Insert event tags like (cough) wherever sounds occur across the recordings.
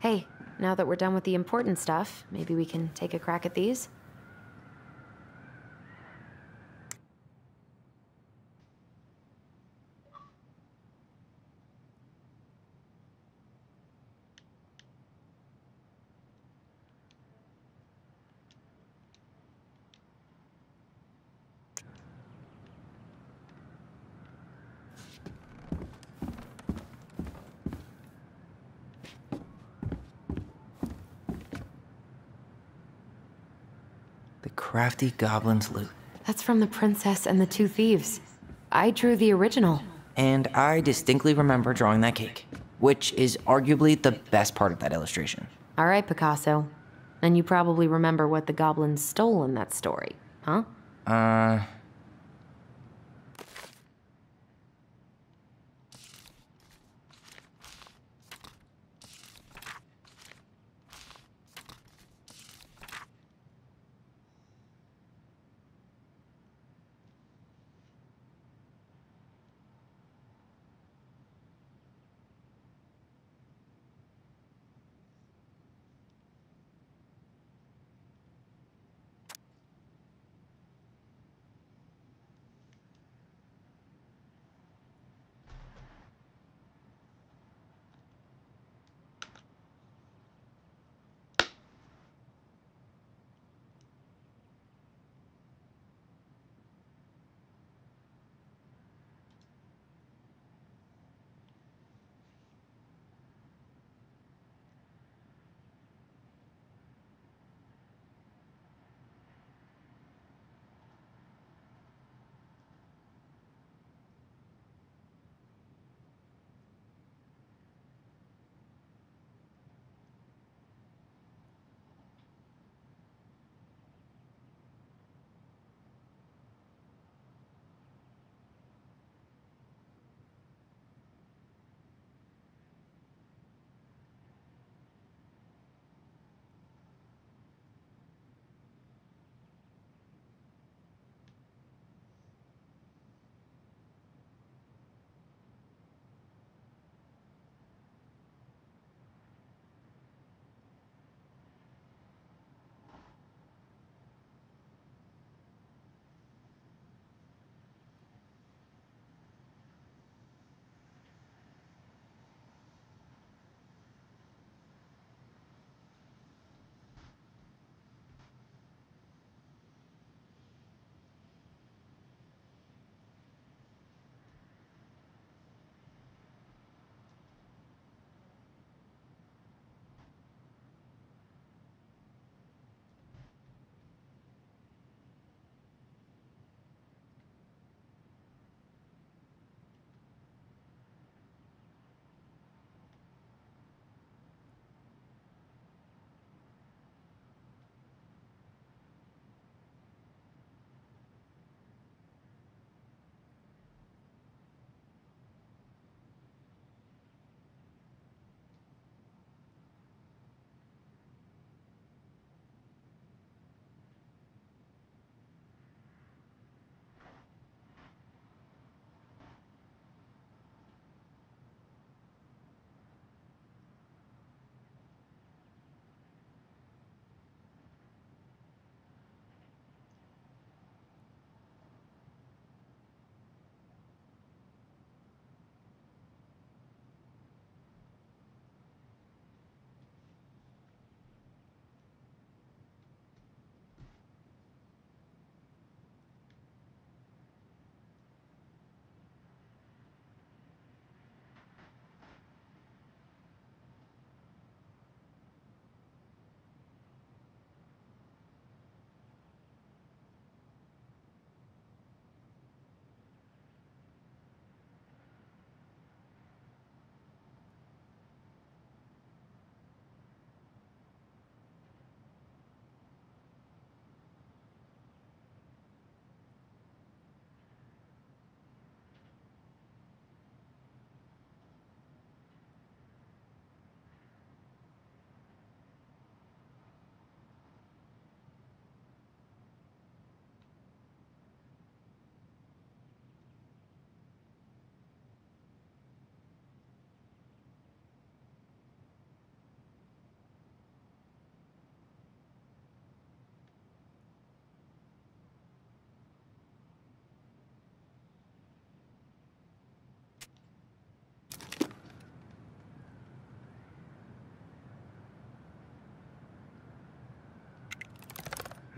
Hey, now that we're done with the important stuff, maybe we can take a crack at these? Crafty goblin's loot. That's from The Princess and the Two Thieves. I drew the original. And I distinctly remember drawing that cake, which is arguably the best part of that illustration. All right, Picasso. And you probably remember what the goblins stole in that story, huh? Uh.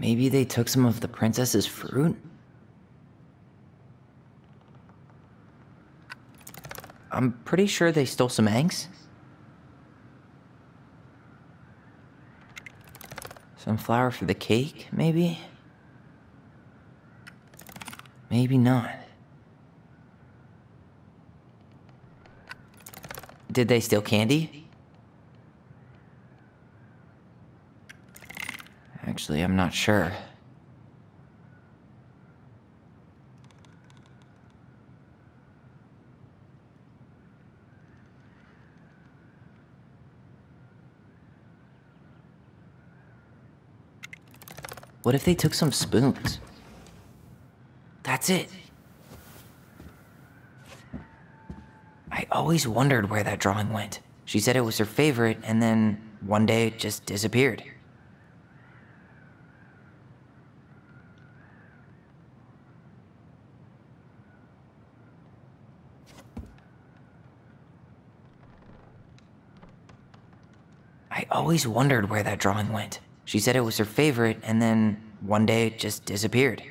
Maybe they took some of the princess's fruit? I'm pretty sure they stole some eggs. Some flour for the cake, maybe? Maybe not. Did they steal candy? Actually, I'm not sure. What if they took some spoons? That's it. I always wondered where that drawing went. She said it was her favorite, and then one day it just disappeared. I always wondered where that drawing went. She said it was her favorite, and then one day it just disappeared.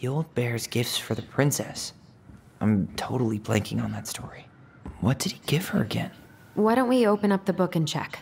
The old bear's gifts for the princess. I'm totally blanking on that story. What did he give her again? Why don't we open up the book and check?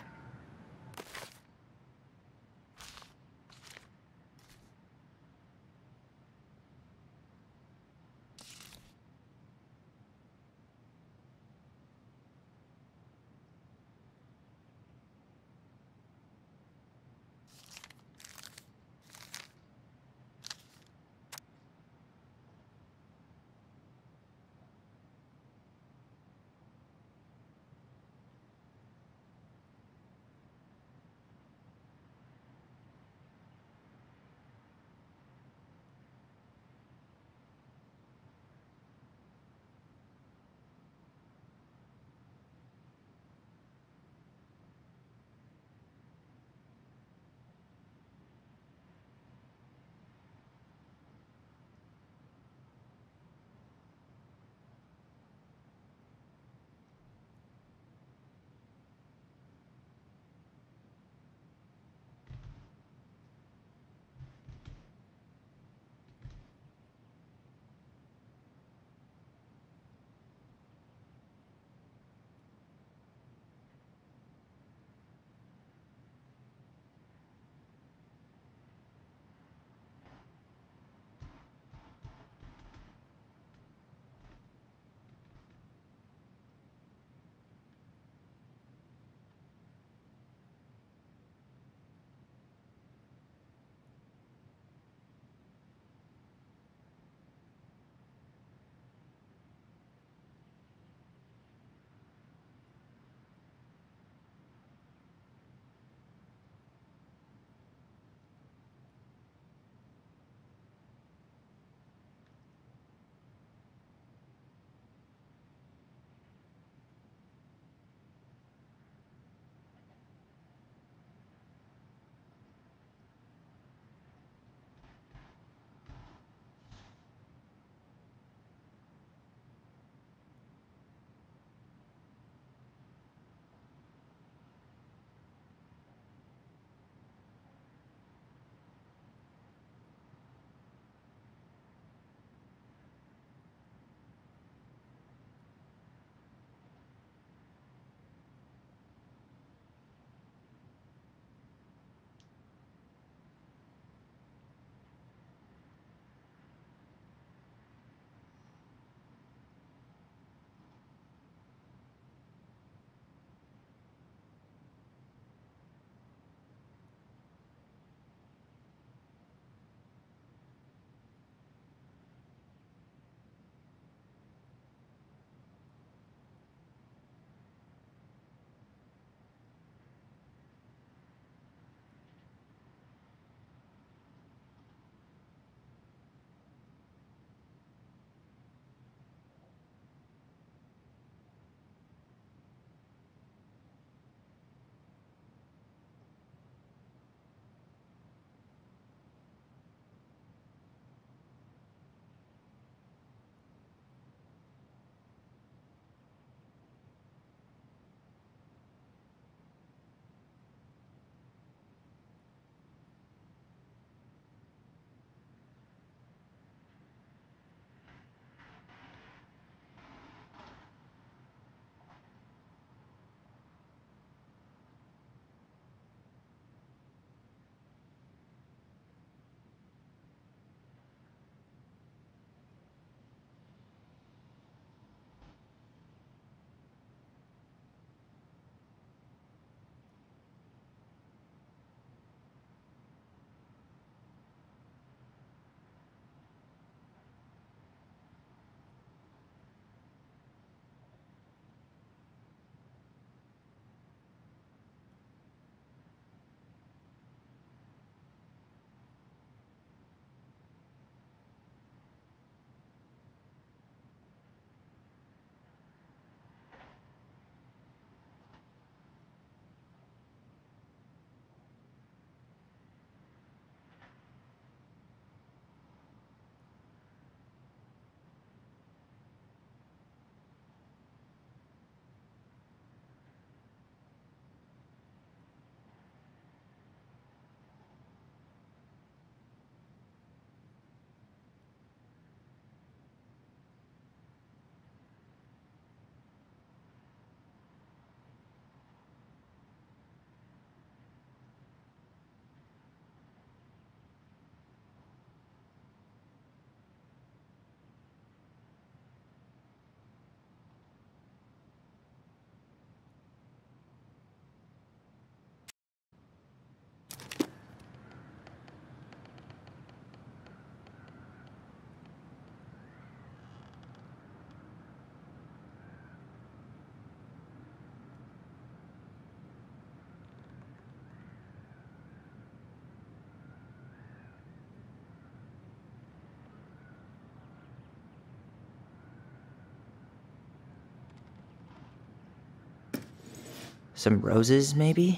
Some roses, maybe?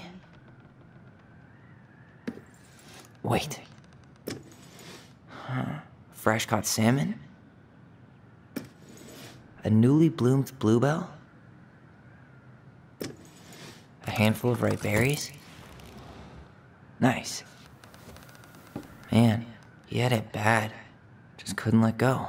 Wait. Huh. Fresh caught salmon? A newly bloomed bluebell? A handful of ripe berries? Nice. Man, he had it bad. Just couldn't let go.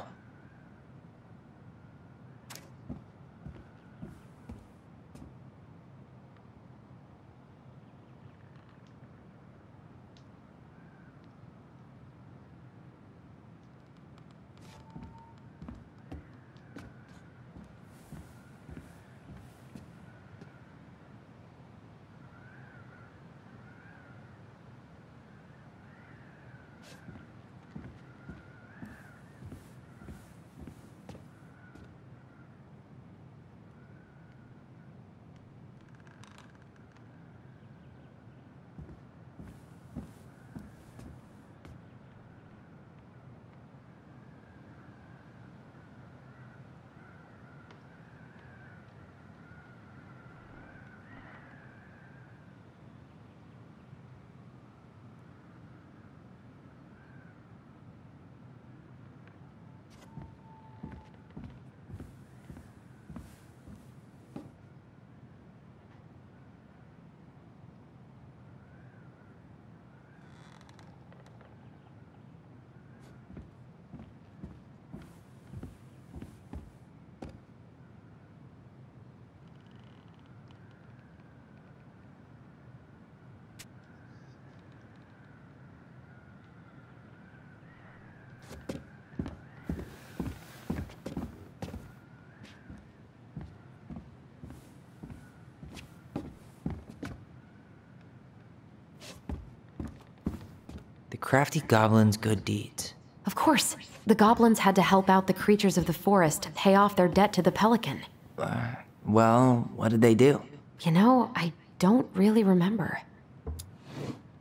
The crafty goblin's good deeds. Of course, the goblins had to help out the creatures of the forest to pay off their debt to the pelican. Uh, well, what did they do? You know, I don't really remember.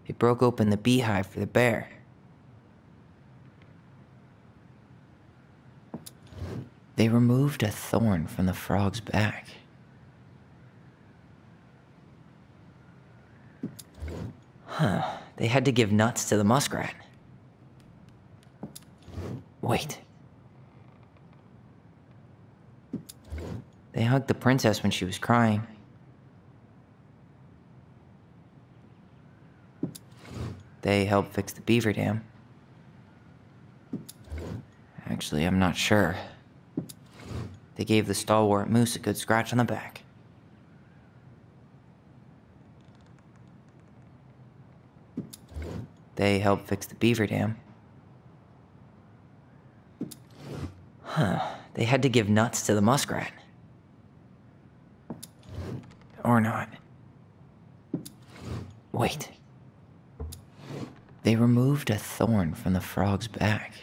They broke open the beehive for the bear. They removed a thorn from the frog's back. Huh. They had to give nuts to the muskrat. Wait. They hugged the princess when she was crying. They helped fix the beaver dam. Actually, I'm not sure. They gave the stalwart moose a good scratch on the back. They helped fix the beaver dam. Huh. They had to give nuts to the muskrat. Or not. Wait. They removed a thorn from the frog's back.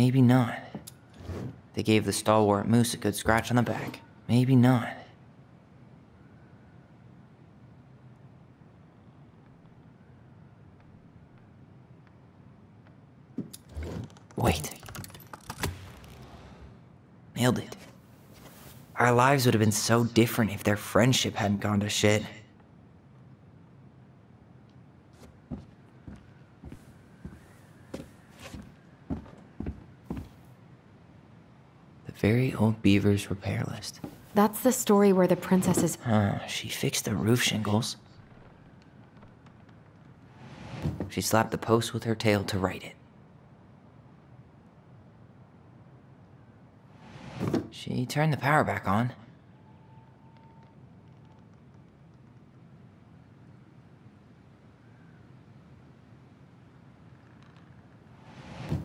Maybe not. They gave the stalwart moose a good scratch on the back. Maybe not. Wait. Nailed it. Our lives would have been so different if their friendship hadn't gone to shit. The very old beaver's repair list. That's the story where the princess is. Huh, ah, she fixed the roof shingles. She slapped the post with her tail to write it. She turned the power back on.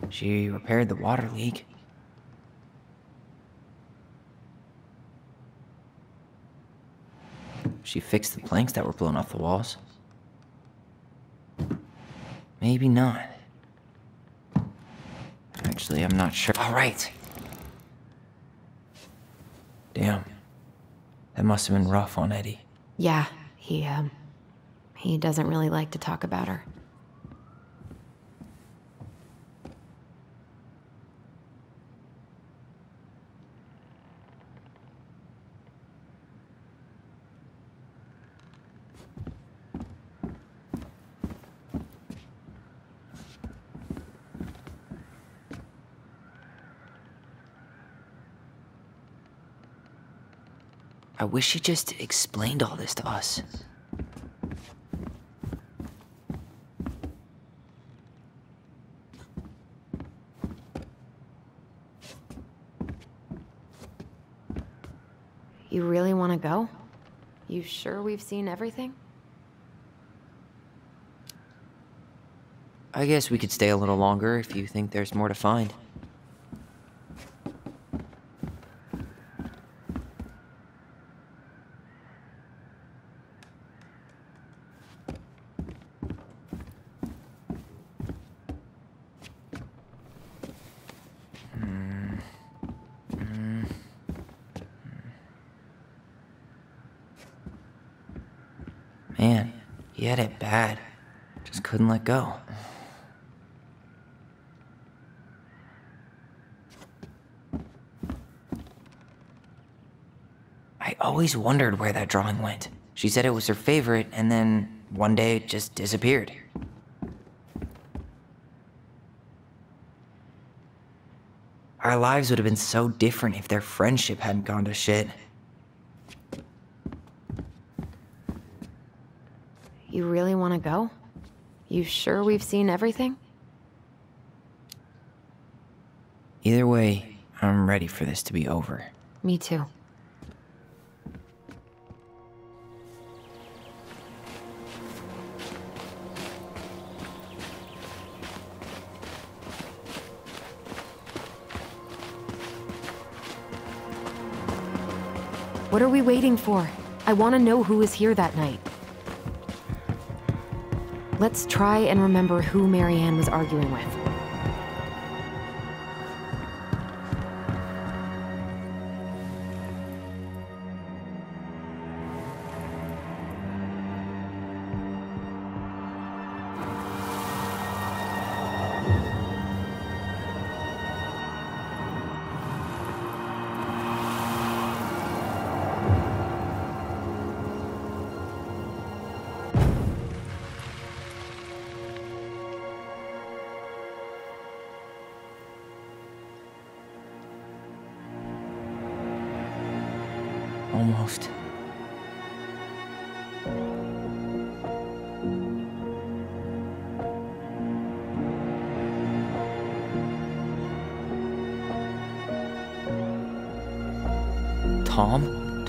She repaired the water leak. She fixed the planks that were blown off the walls. Maybe not. Actually, I'm not sure. All right. Damn. That must have been rough on Eddie. Yeah, he, um. He doesn't really like to talk about her. I wish he just explained all this to us. You really want to go? You sure we've seen everything? I guess we could stay a little longer if you think there's more to find. Man, he had it bad. Just couldn't let go. I always wondered where that drawing went. She said it was her favorite, and then one day it just disappeared. Our lives would have been so different if their friendship hadn't gone to shit. You really want to go? You sure we've seen everything? Either way, I'm ready for this to be over. Me too. What are we waiting for? I want to know who was here that night. Let's try and remember who Mary-Ann was arguing with.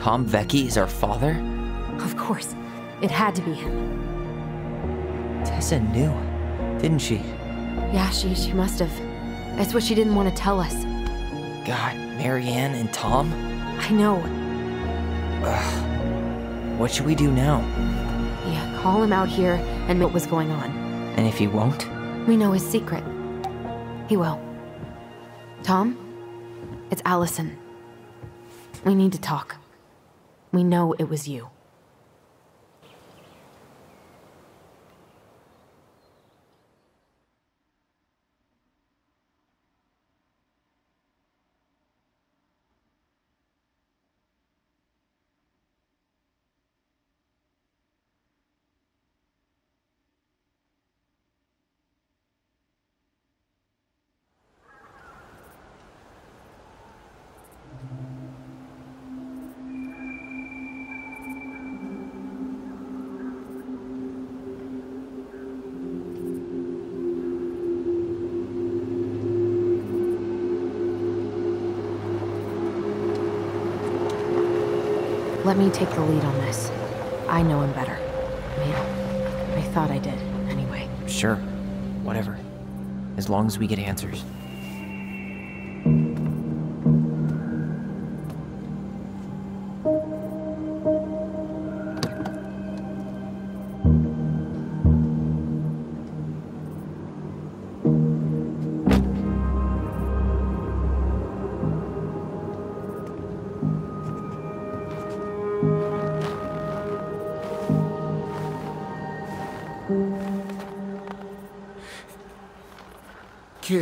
Tom? Vecchi is our father? Of course. It had to be him. Tessa knew, didn't she? Yeah, she, she must have. That's what she didn't want to tell us. God, Mary-Ann and Tom? I know. What should we do now? Yeah, call him out here and what was going on. And if he won't? We know his secret. He will. Tom? It's Alyson. We need to talk. We know it was you. Let me take the lead on this. I know him better. I I thought I did, anyway. Sure. Whatever. As long as we get answers.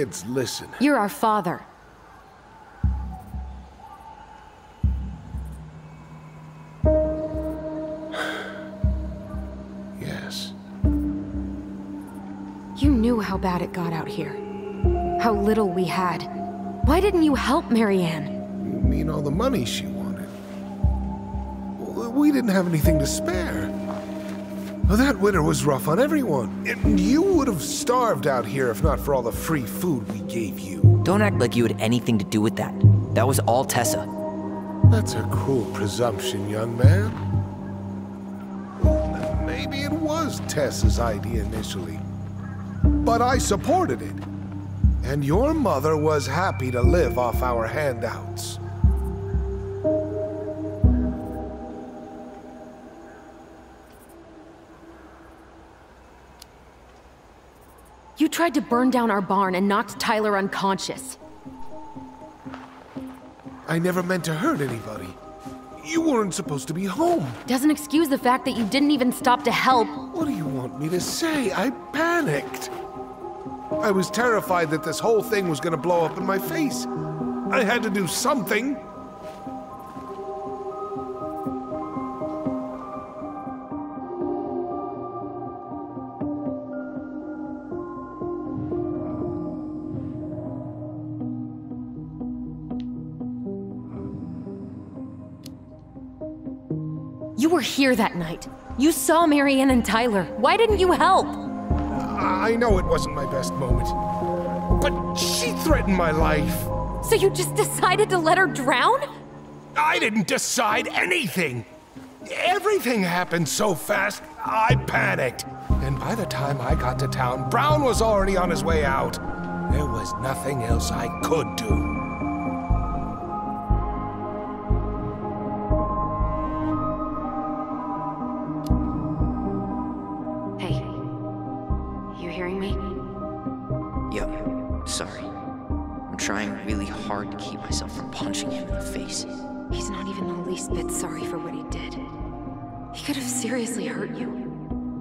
Kids, listen. You're our father. (sighs) Yes. You knew how bad it got out here. How little we had. Why didn't you help Mary-Ann? You mean all the money she wanted? We didn't have anything to spare. Well, that winter was rough on everyone. And you would have starved out here if not for all the free food we gave you. Don't act like you had anything to do with that. That was all Tessa. That's a cruel presumption, young man. Maybe it was Tessa's idea initially. But I supported it. And your mother was happy to live off our handouts. You tried to burn down our barn and knocked Tyler unconscious. I never meant to hurt anybody. You weren't supposed to be home. Doesn't excuse the fact that you didn't even stop to help. What do you want me to say? I panicked. I was terrified that this whole thing was gonna blow up in my face. I had to do something. Were here that night. You saw Mary-Ann and Tyler. Why didn't you help? I know it wasn't my best moment. But she threatened my life. So you just decided to let her drown? I didn't decide anything. Everything happened so fast, I panicked. And by the time I got to town, Brown was already on his way out. There was nothing else I could do. Hard to keep myself from punching him in the face. He's not even the least bit sorry for what he did. He could have seriously hurt you.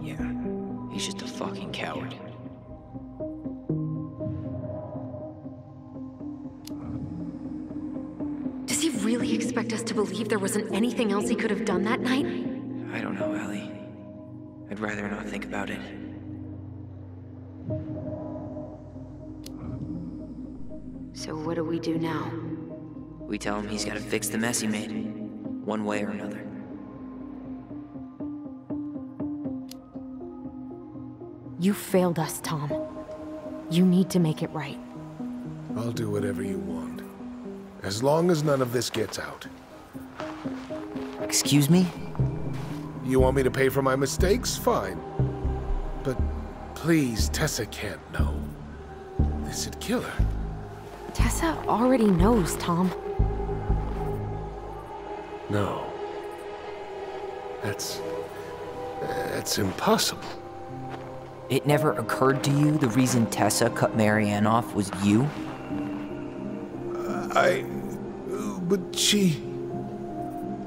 Yeah, he's just a fucking coward. Does he really expect us to believe there wasn't anything else he could have done that night? I don't know, Ellie. I'd rather not think about it. So what do we do now? We tell him he's gotta fix the mess he made, one way or another. You failed us, Tom. You need to make it right. I'll do whatever you want. As long as none of this gets out. Excuse me? You want me to pay for my mistakes? Fine. But please, Tessa can't know. This'd kill her. Tessa already knows, Tom. No. That's... That's impossible. It never occurred to you the reason Tessa cut Mary-Ann off was you? Uh, I. But she.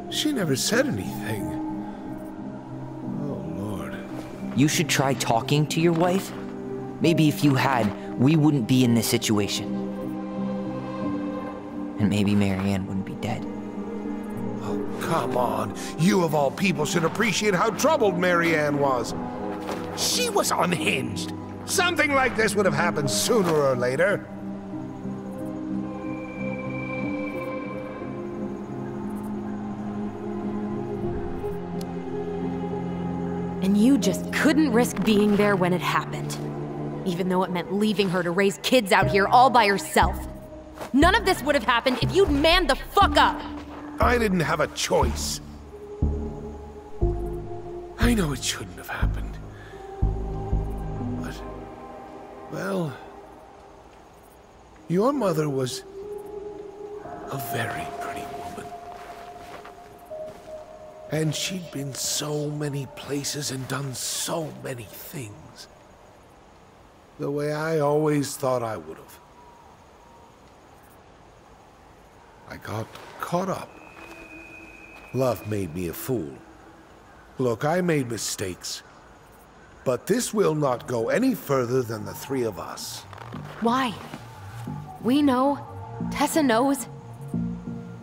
She never said anything. Oh, Lord. You should try talking to your wife. Maybe if you had, we wouldn't be in this situation. And maybe Mary-Ann wouldn't be dead. Oh, come on. You of all people should appreciate how troubled Mary-Ann was. She was unhinged. Something like this would have happened sooner or later. And you just couldn't risk being there when it happened. Even though it meant leaving her to raise kids out here all by herself. None of this would have happened if you'd manned the fuck up! I didn't have a choice. I know it shouldn't have happened. But, well, your mother was a very pretty woman. And she'd been so many places and done so many things. The way I always thought I would have. I got caught up. Love made me a fool. Look, I made mistakes. But this will not go any further than the three of us. Why? We know. Tessa knows.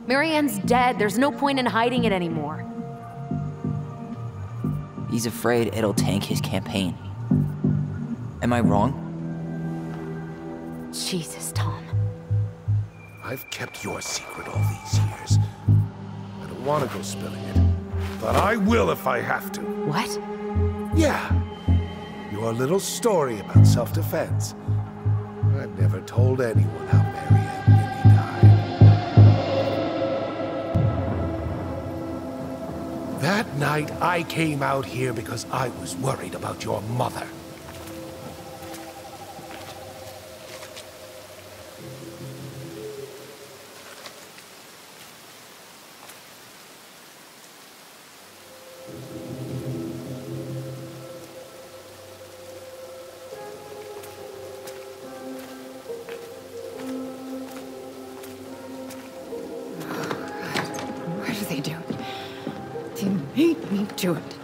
Mary-Ann's dead. There's no point in hiding it anymore. He's afraid it'll tank his campaign. Am I wrong? Jesus, Tom. I've kept your secret all these years. I don't want to go spilling it. But I will if I have to. What? Yeah. Your little story about self-defense. I've never told anyone how Mary-Ann really died. That night, I came out here because I was worried about your mother. Do it.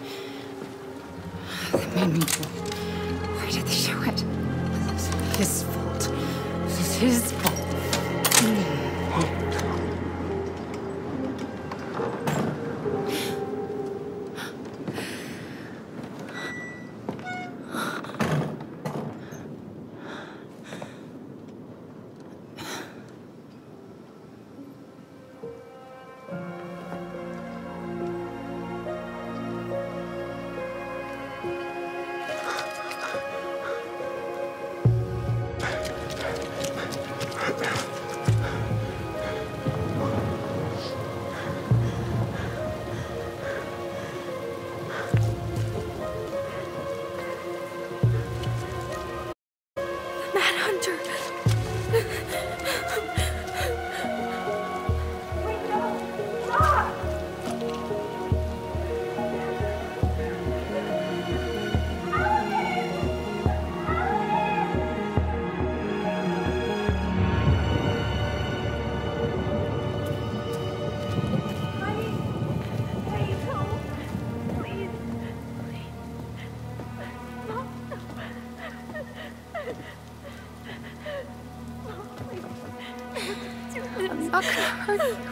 嗯。(laughs)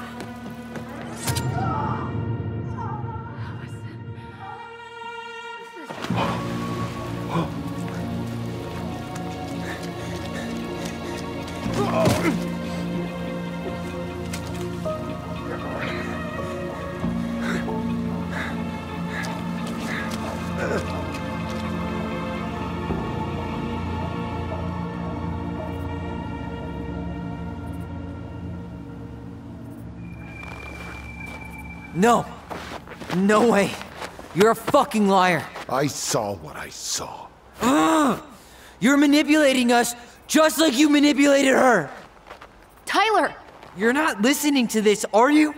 No. No way. You're a fucking liar. I saw what I saw. (gasps) You're manipulating us just like you manipulated her. Tyler! You're not listening to this, are you?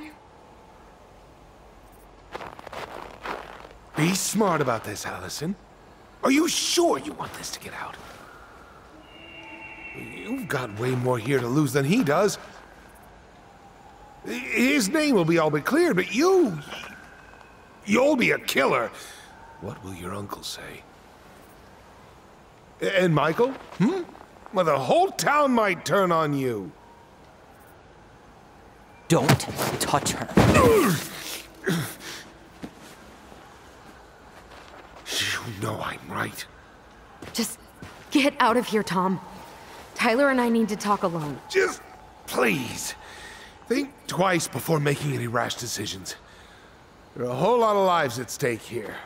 Be smart about this, Alyson. Are you sure you want this to get out? You've got way more here to lose than he does. His name will be all but cleared, but you. You'll be a killer. What will your uncle say? And Michael? Hmm? Well, the whole town might turn on you. Don't touch her. You know I'm right. Just get out of here, Tom. Tyler and I need to talk alone. Just please. Think twice before making any rash decisions. There are a whole lot of lives at stake here.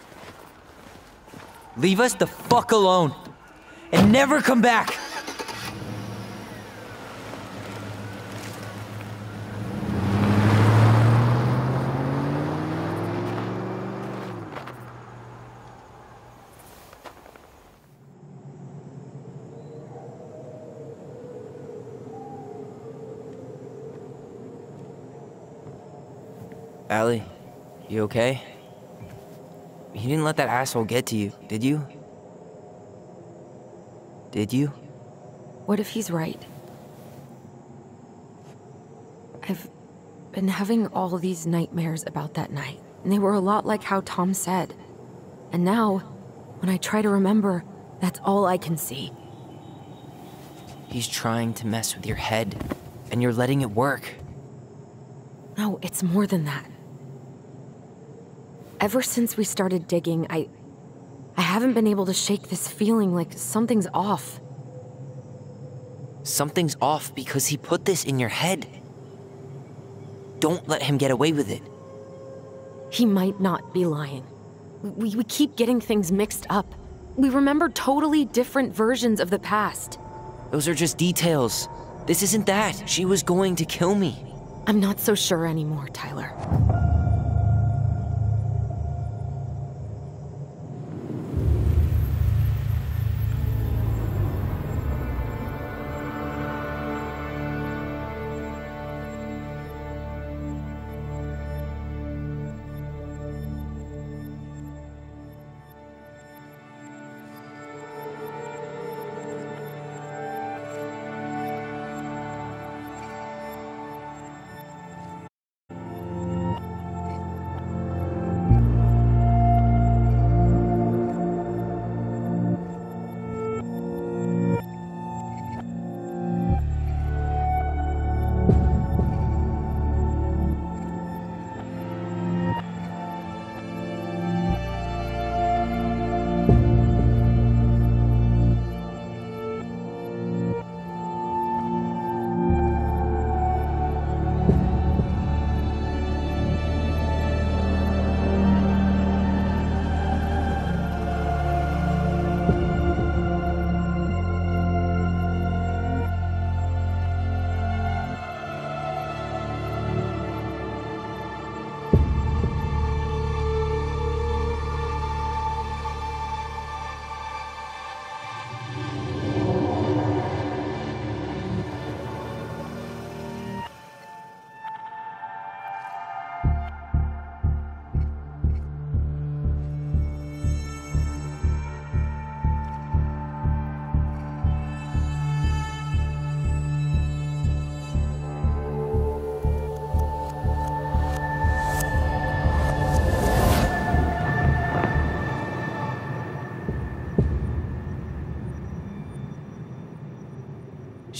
Leave us the fuck alone. And never come back. Allie, you okay? You didn't let that asshole get to you, did you? Did you? What if he's right? I've been having all these nightmares about that night, and they were a lot like how Tom said. And now, when I try to remember, that's all I can see. He's trying to mess with your head, and you're letting it work. No, it's more than that. Ever since we started digging, I... I haven't been able to shake this feeling like something's off. Something's off because he put this in your head. Don't let him get away with it. He might not be lying. We, we keep getting things mixed up. We remember totally different versions of the past. Those are just details. This isn't that. She was going to kill me. I'm not so sure anymore, Tyler.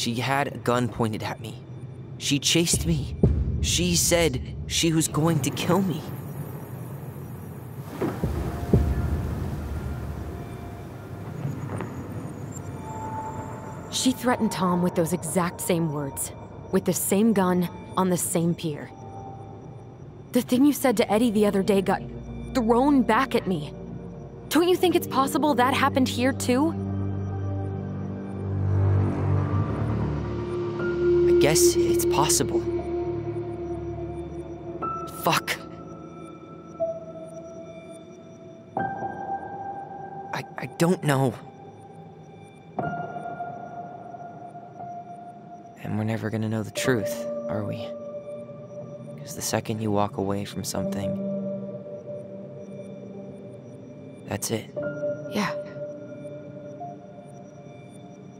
She had a gun pointed at me. She chased me. She said she was going to kill me. She threatened Tom with those exact same words, with the same gun on the same pier. The thing you said to Eddie the other day got thrown back at me. Don't you think it's possible that happened here too? Guess it's possible. Fuck. I, I don't know. And we're never gonna know the truth, are we? Because the second you walk away from something, that's it. Yeah.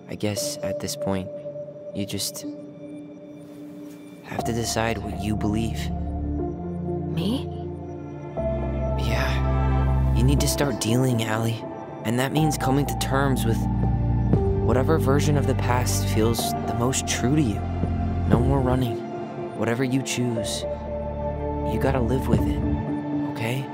I guess at this point, you just have to decide what you believe. Me? Yeah. You need to start dealing, Allie. And that means coming to terms with whatever version of the past feels the most true to you. No more running. Whatever you choose, you gotta live with it, okay?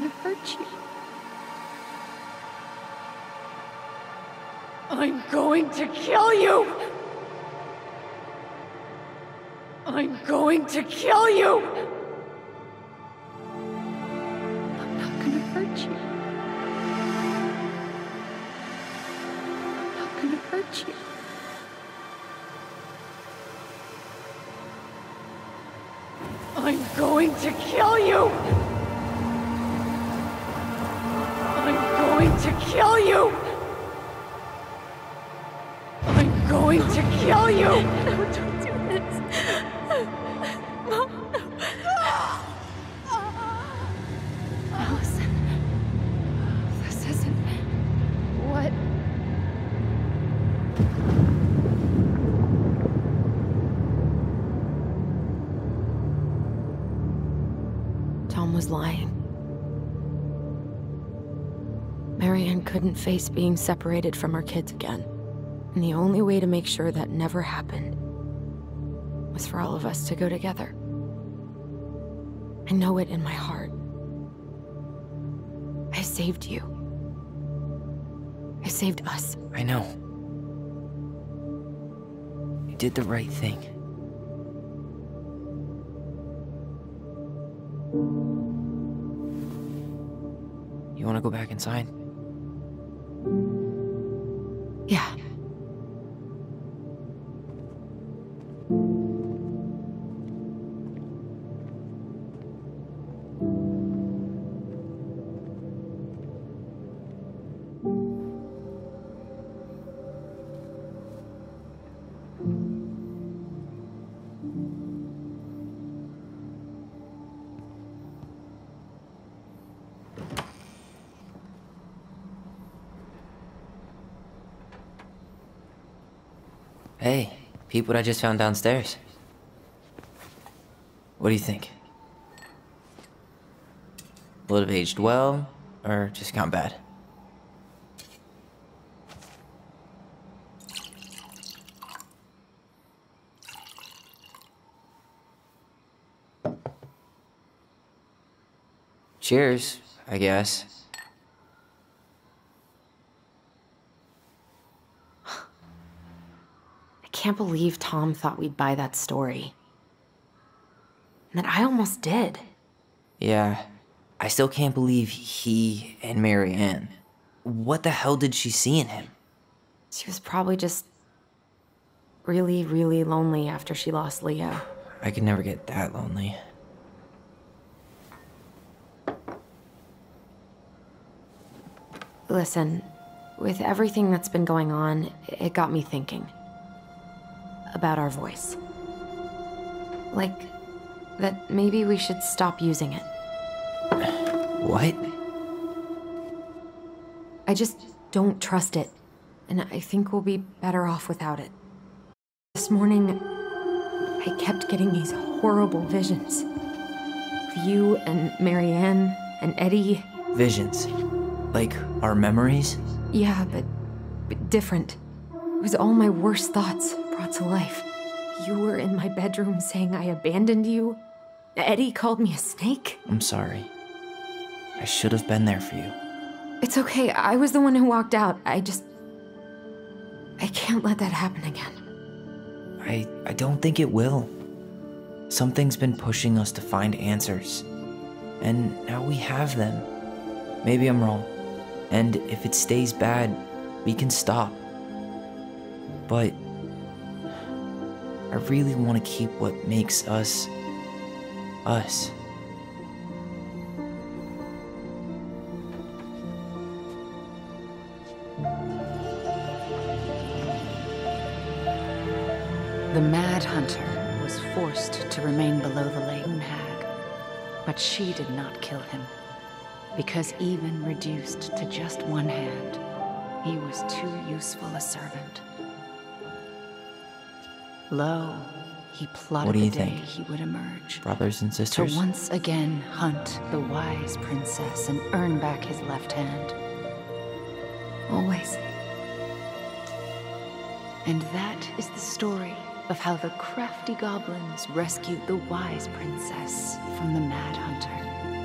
Gonna hurt you. I'm going to kill you! I'm going to kill you! I'm not gonna hurt you. I'm not gonna hurt you. I'm going to kill you! Kill you! I'm going to kill you! Face being separated from her kids again. And the only way to make sure that never happened was for all of us to go together. I know it in my heart. I saved you. I saved us. I know. You did the right thing. You want to go back inside? Peep what I just found downstairs. What do you think? It have aged well, or just gone bad? Cheers, I guess. Can't believe Tom thought we'd buy that story. And that I almost did. Yeah, I still can't believe he and Mary-Ann. What the hell did she see in him? She was probably just really, really lonely after she lost Leo. I could never get that lonely. Listen, with everything that's been going on, it got me thinking about our voice. Like, that maybe we should stop using it. What? I just don't trust it, and I think we'll be better off without it. This morning, I kept getting these horrible visions of you and Mary-Ann and Eddie. Visions. Like our memories? Yeah, but, but different. It was all my worst thoughts brought to life. You were in my bedroom saying I abandoned you. Eddie called me a snake. I'm sorry. I should have been there for you. It's okay, I was the one who walked out. I just. I can't let that happen again. I I don't think it will. Something's been pushing us to find answers. And now we have them. Maybe I'm wrong. And if it stays bad, we can stop. But I really want to keep what makes us us. The Mad Hunter was forced to remain below the Leighton Hag, but she did not kill him, because even reduced to just one hand, he was too useful a servant. Lo, he plotted What do you the day think? he would emerge. Brothers and sisters? To once again hunt the wise princess and earn back his left hand. Always. And that is the story of how the crafty goblins rescued the wise princess from the Mad Hunter.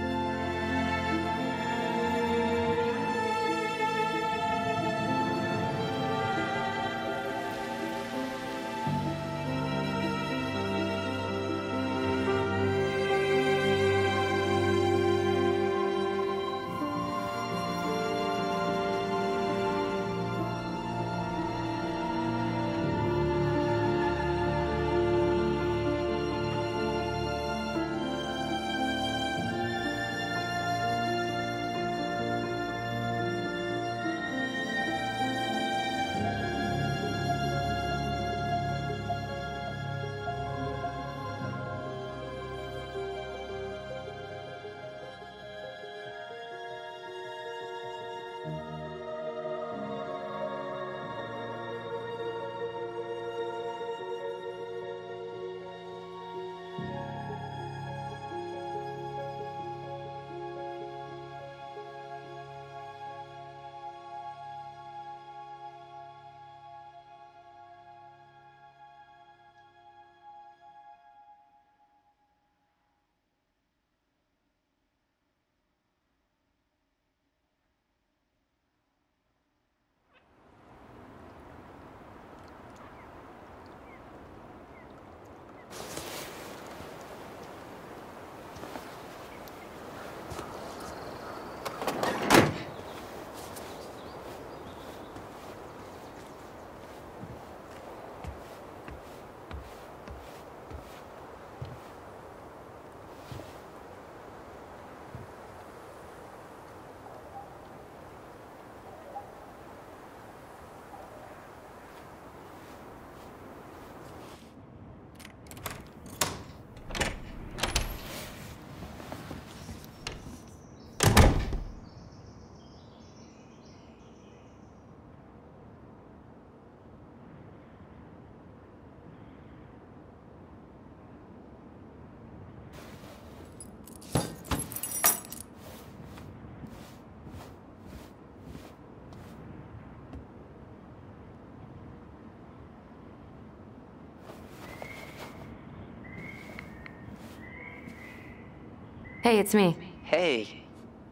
Hey, it's me. Hey,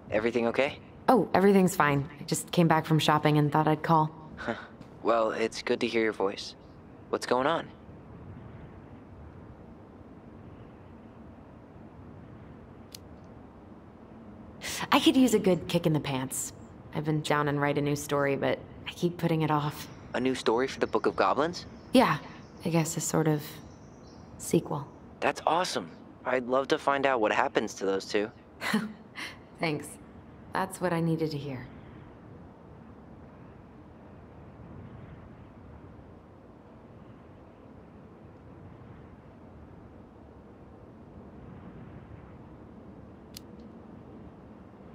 everything okay? Oh, everything's fine. I just came back from shopping and thought I'd call. Well, it's good to hear your voice. What's going on? I could use a good kick in the pants. I've been down and write a new story, but I keep putting it off. A new story for the Book of Goblins? Yeah, I guess a sort of sequel. That's awesome. I'd love to find out what happens to those two. (laughs) Thanks. That's what I needed to hear.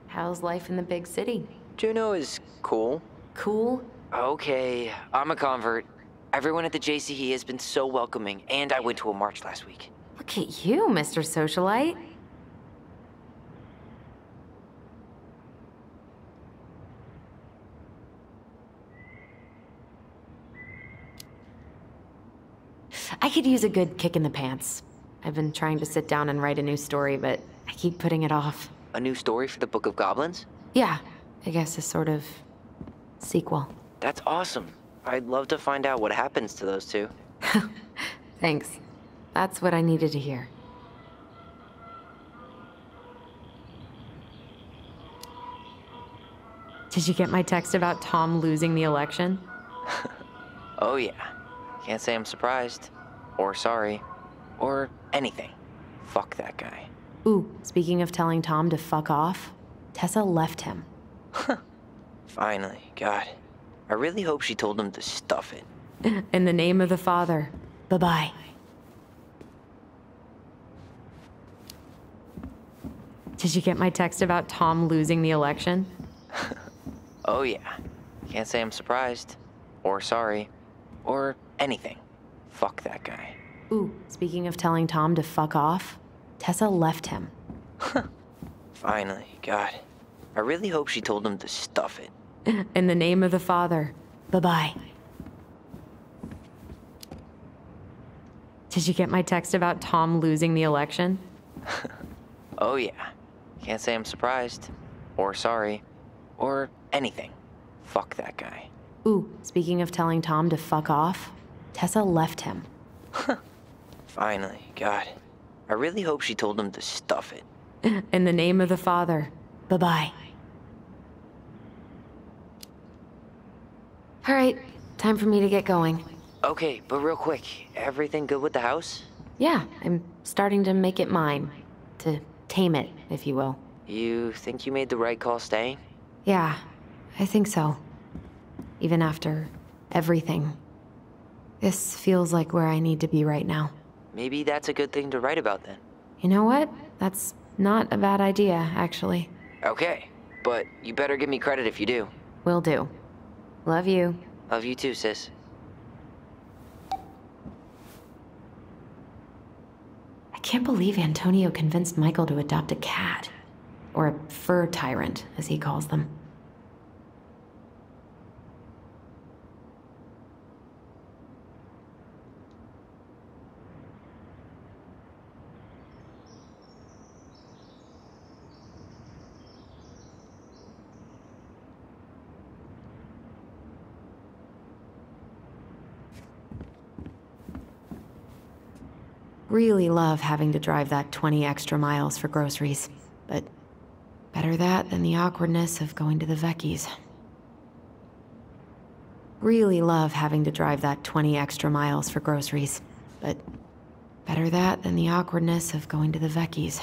How's life in the big city? Juneau is cool. Cool? Okay, I'm a convert. Everyone at the JCE has been so welcoming, and I went to a march last week. Look at you, Mr. Socialite. I could use a good kick in the pants. I've been trying to sit down and write a new story, but I keep putting it off. A new story for the Book of Goblins? Yeah, I guess a sort of sequel. That's awesome. I'd love to find out what happens to those two. (laughs) Thanks. That's what I needed to hear. Did you get my text about Tom losing the election? (laughs) Oh, yeah. Can't say I'm surprised. Or sorry. Or anything. Fuck that guy. Ooh, speaking of telling Tom to fuck off, Tessa left him. (laughs) Finally. God. I really hope she told him to stuff it. (laughs) In the name of the Father. Bye bye. Did you get my text about Tom losing the election? (laughs) Oh, yeah. Can't say I'm surprised, or sorry, or anything. Fuck that guy. Ooh, speaking of telling Tom to fuck off, Tessa left him. (laughs) Finally, God. I really hope she told him to stuff it. (laughs) In the name of the Father. Bye bye. Did you get my text about Tom losing the election? Oh, yeah. Can't say I'm surprised, or sorry, or anything. Fuck that guy. Ooh, speaking of telling Tom to fuck off, Tessa left him. (laughs) Finally, God. I really hope she told him to stuff it. (laughs) In the name of the Father. Bye bye. All right, time for me to get going. Okay, but real quick, everything good with the house? Yeah, I'm starting to make it mine. To tame it, if you will. You think you made the right call staying? Yeah, I think so. Even after everything. This feels like where I need to be right now. Maybe that's a good thing to write about then. You know what? That's not a bad idea, actually. Okay, but you better give me credit if you do. Will do. Love you. Love you too, sis. Can't believe Antonio convinced Michael to adopt a cat. Or a fur tyrant, as he calls them. Really love having to drive that 20 extra miles for groceries, but better that than the awkwardness of going to the Vecchies. Really love having to drive that 20 extra miles for groceries, but better that than the awkwardness of going to the Vecchies.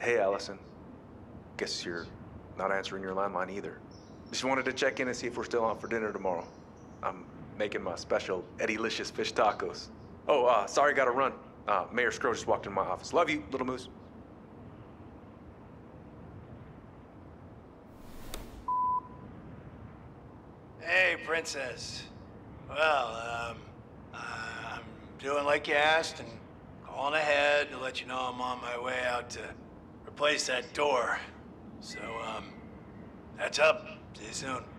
Hey, Alyson. Guess you're not answering your landline either. Just wanted to check in and see if we're still on for dinner tomorrow. I'm making my special Eddie-licious fish tacos. Oh, uh, sorry, gotta run. Uh, Mayor Scrow just walked in my office. Love you, little moose. Hey, Princess. Well, um, I'm doing like you asked and calling ahead to let you know I'm on my way out to replace that door. So, um, that's up. See you soon.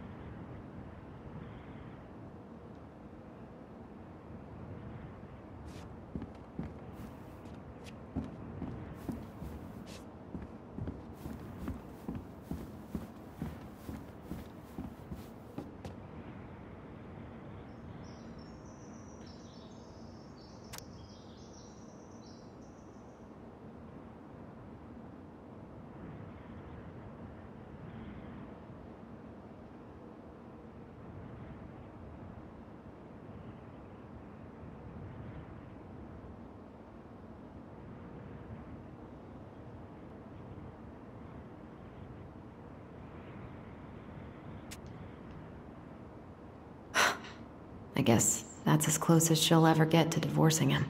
I guess that's as close as she'll ever get to divorcing him.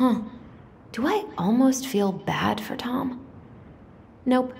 Huh. Do I almost feel bad for Tom? Nope.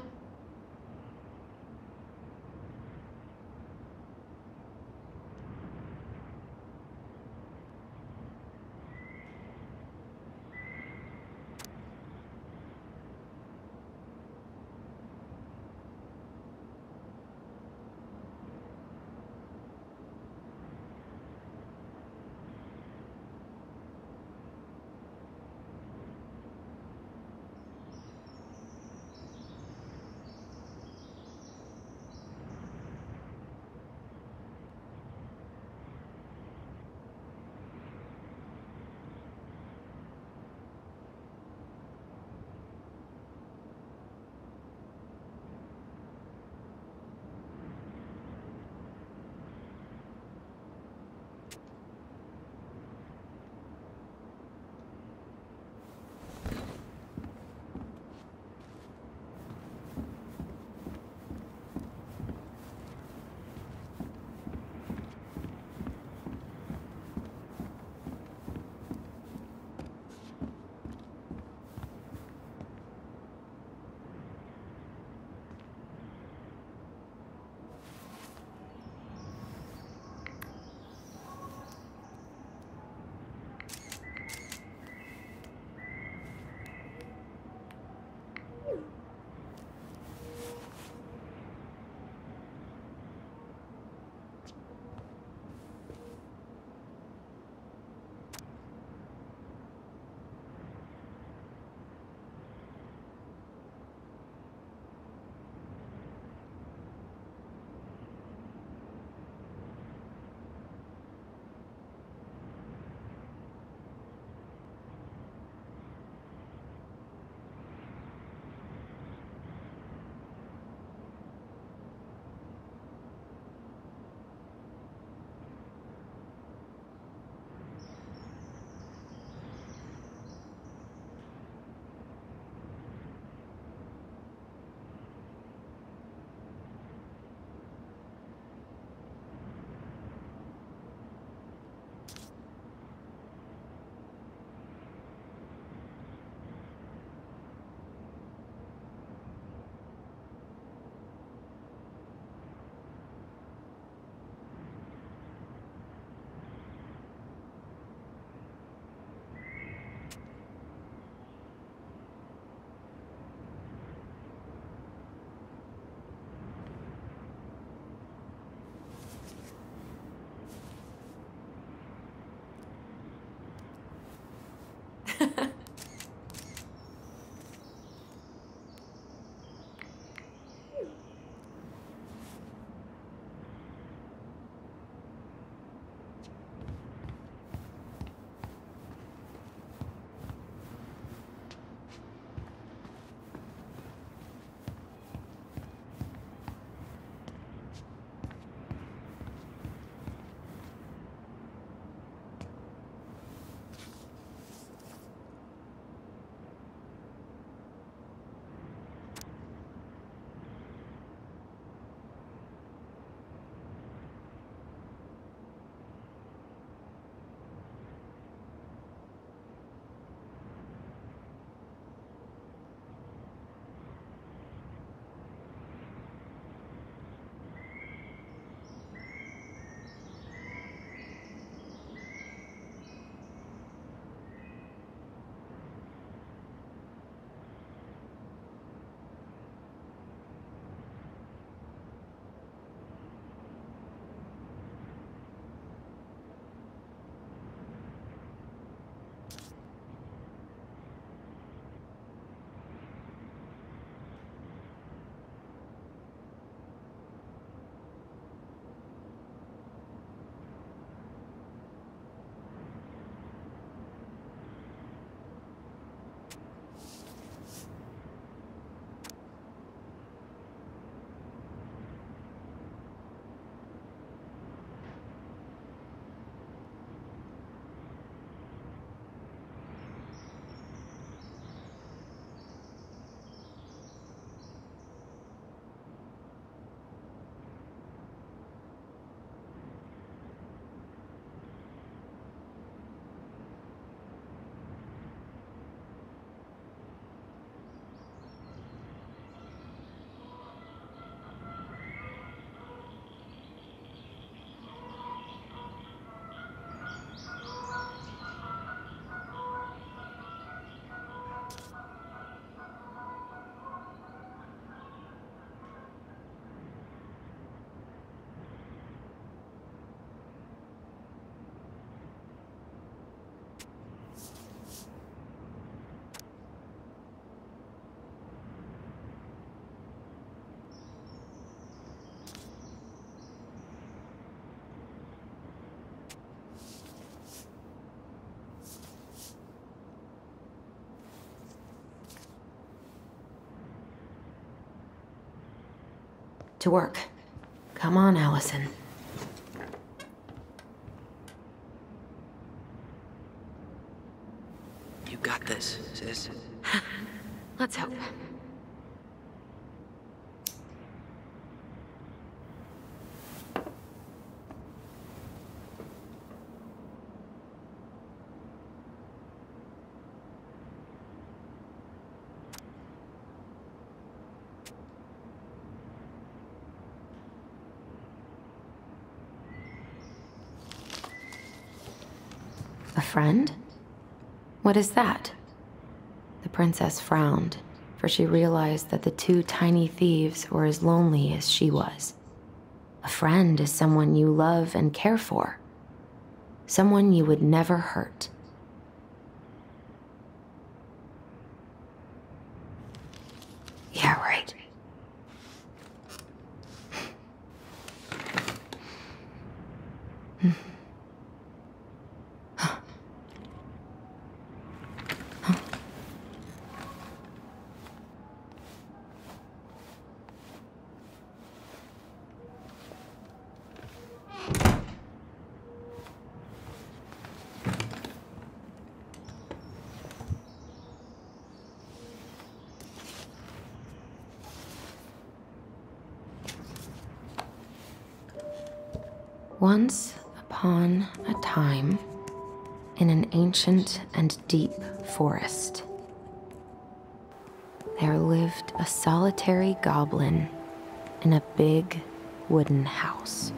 To work. Come on, Alyson. You got this, sis. (laughs) Let's hope. A friend? What is that? The princess frowned, for she realized that the two tiny thieves were as lonely as she was. A friend is someone you love and care for, someone you would never hurt. Yeah, right. Once upon a time, in an ancient and deep forest, there lived a solitary goblin in a big wooden house.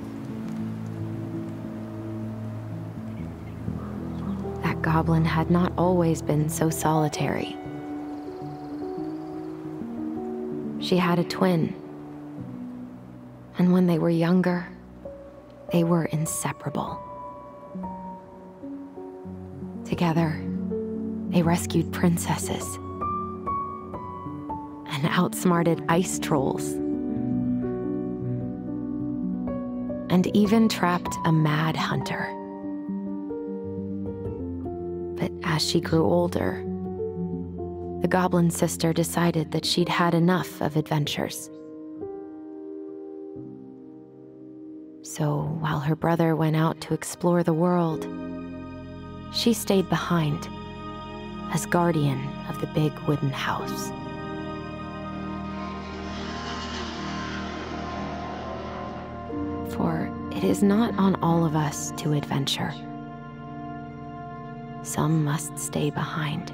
That goblin had not always been so solitary. She had a twin, and when they were younger, they were inseparable. Together, they rescued princesses and outsmarted ice trolls. And even trapped a mad hunter. But as she grew older, the goblin sister decided that she'd had enough of adventures. So while her brother went out to explore the world, she stayed behind as guardian of the big wooden house. For it is not on all of us to adventure. Some must stay behind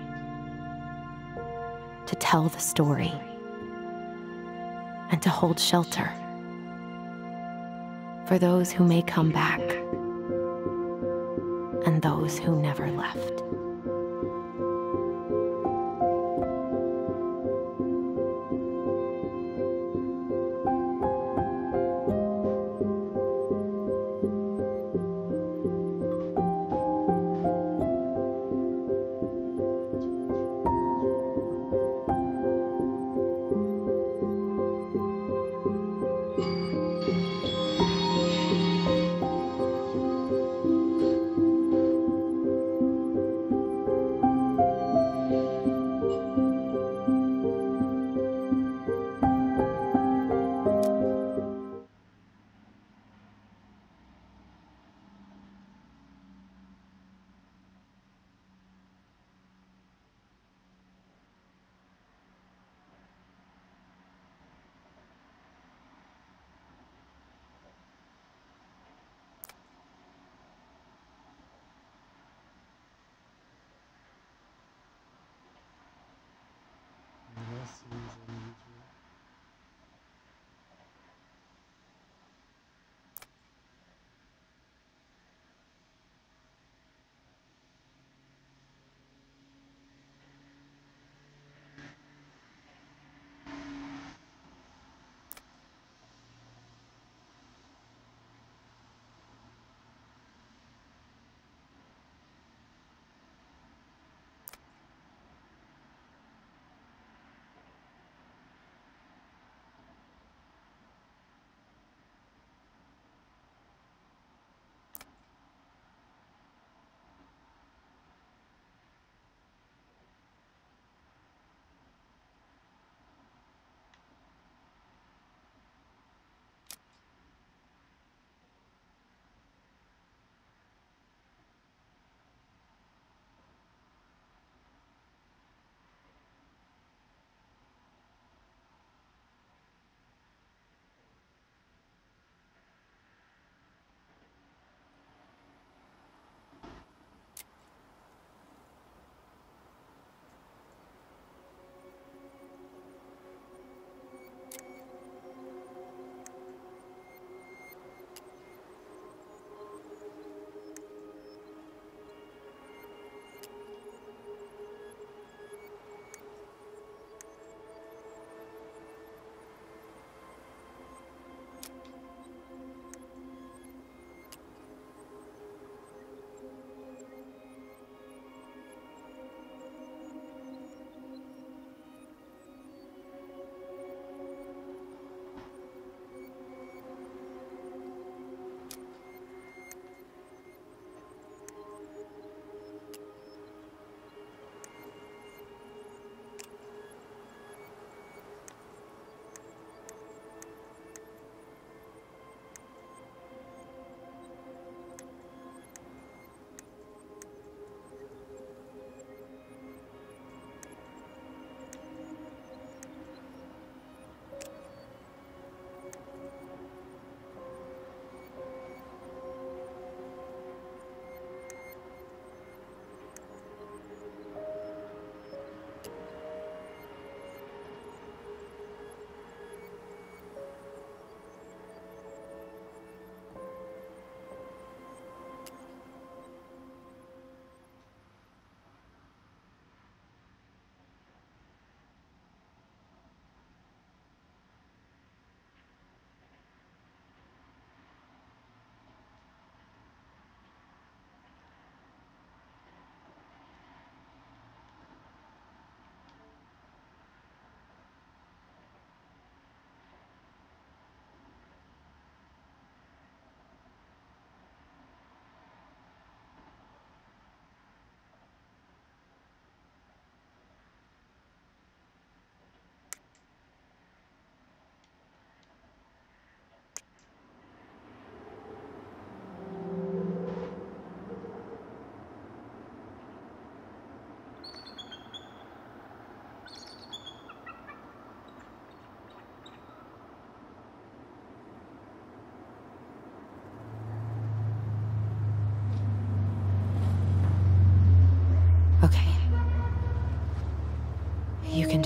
to tell the story and to hold shelter for those who may come back and those who never left.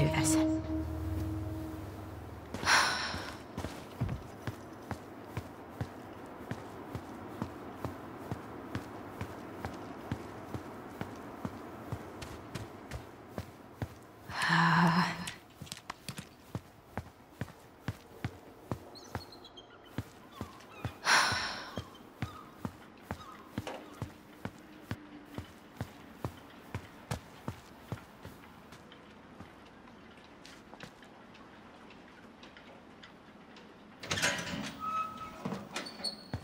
Do this.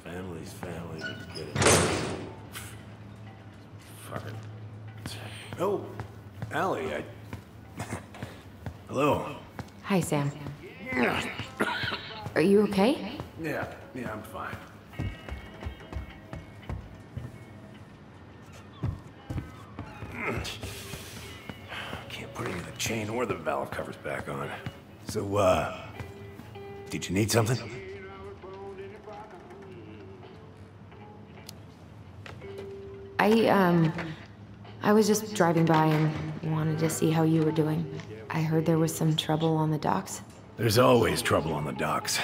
Family's family. Get it. Fuck. Oh, Allie, I. (laughs) Hello. Hi, Sam. Are you okay? Yeah, yeah, I'm fine. (sighs) Can't put any of the chain or the valve covers back on. So, uh, did you need something? I, um, I was just driving by and wanted to see how you were doing. I heard there was some trouble on the docks. There's always trouble on the docks.